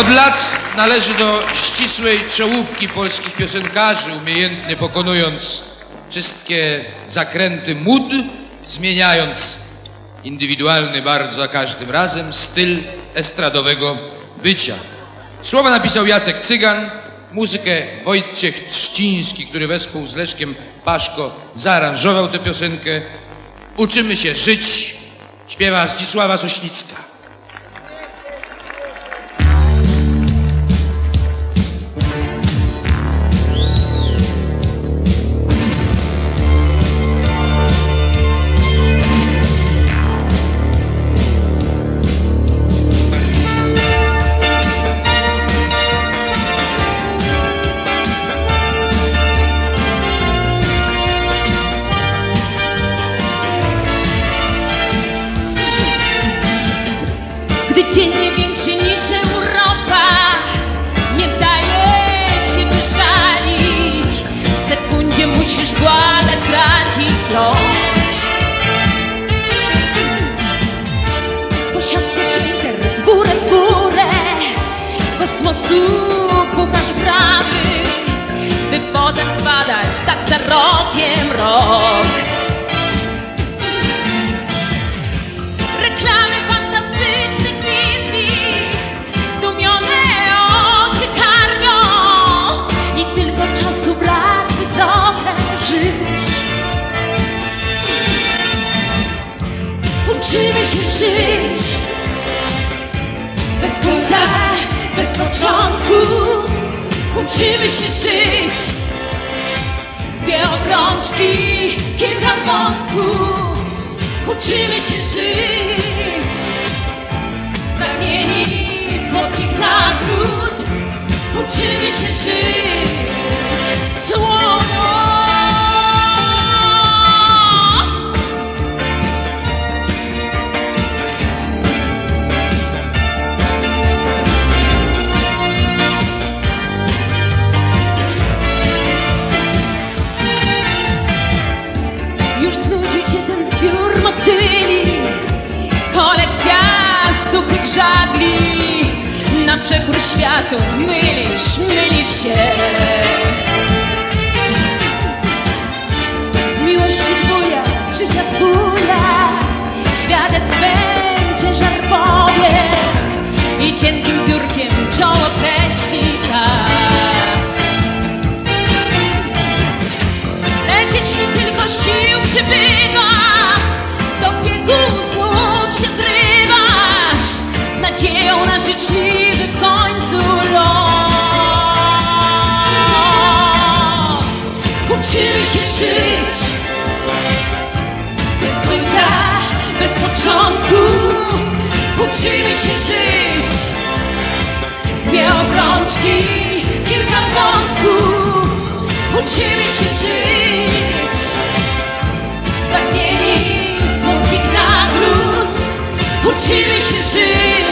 Od lat należy do ścisłej czołówki polskich piosenkarzy, umiejętnie pokonując wszystkie zakręty mód, zmieniając indywidualny bardzo za każdym razem styl estradowego bycia. Słowa napisał Jacek Cygan, muzykę Wojciech Trzciński, który wespół z Leszkiem Paszko zaaranżował tę piosenkę. Uczymy się żyć, śpiewa Zdzisława Sośnicka. Gdy dzień nie większy niż Europa Nie daje się wyżalić W sekundzie musisz błagać, grać i kląć Po siatce w górę, w górę Kosmosu pukasz bramy By potem spadać tak za rokiem rok żyć. Bez końca, bez początku Uczymy się żyć. Dwie obrączki, kilka wątków Uczymy się żyć. Pragnieni słodkich nagród Uczymy się żyć Kolekcja suchych żagli Na przekór światu mylisz, mylisz się. Z miłości dwuja, z życia dwuja Świadec będzie żar powiek. I cienkim piórkiem czoło kreśli czas. Lecz jeśli tylko sił Uczymy się żyć. Dwie obrączki, kilka wątków. Uczymy się żyć. Pragnieni słodkich nagród. Uczymy się żyć